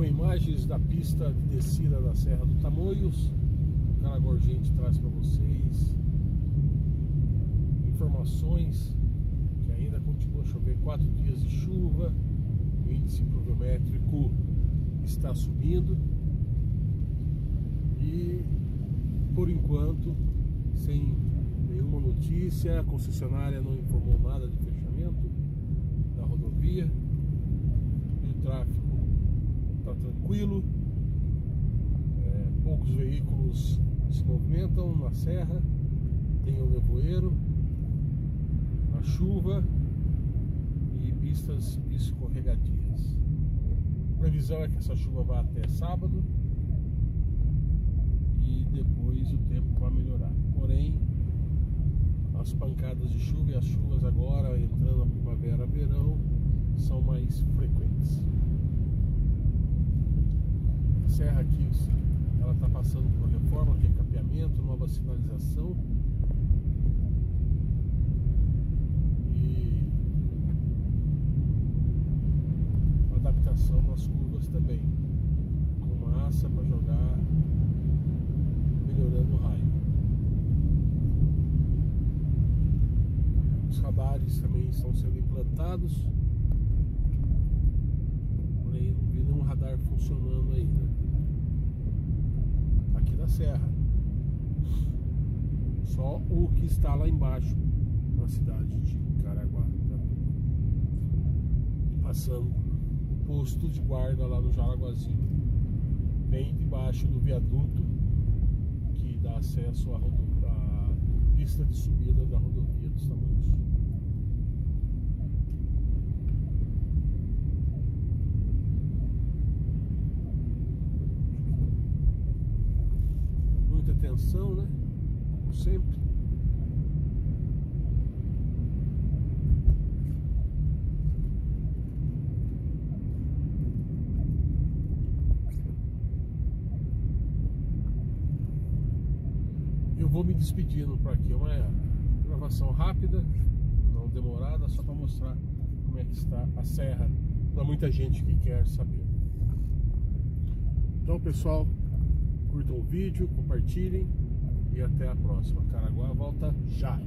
Com imagens da pista de descida da Serra do Tamoios, o cara Gorgente traz para vocês informações que ainda continua a chover. Quatro dias de chuva, o índice pluviométrico está subindo. E por enquanto sem nenhuma notícia, a concessionária não informou nada de fechamento da rodovia e o tráfego está tranquilo, é, poucos veículos se movimentam na serra, tem o nevoeiro a chuva e pistas escorregadias. A previsão é que essa chuva vá até sábado e depois o tempo vai melhorar. Porém, as pancadas de chuva e as chuvas agora entrando na primavera, verão, são mais frequentes. A serra aqui, ela está passando por reforma, recapeamento, nova sinalização adaptação nas curvas também, com massa para jogar, melhorando o raio. Os radares também estão sendo implantados, porém não vi nenhum radar funcionando ainda. Serra. Só o que está lá embaixo, na cidade de Caraguá. Tá? Passando posto de guarda lá no Jaraguazinho, bem debaixo do viaduto que dá acesso à, à pista de subida da rodovia dos Tamanhos. Muita atenção, né? Como sempre. vou me despedindo por aqui. Uma gravação rápida, não demorada, só para mostrar como é que está a serra para muita gente que quer saber. Então, pessoal, curtam o vídeo, compartilhem e até a próxima. Caraguá volta já.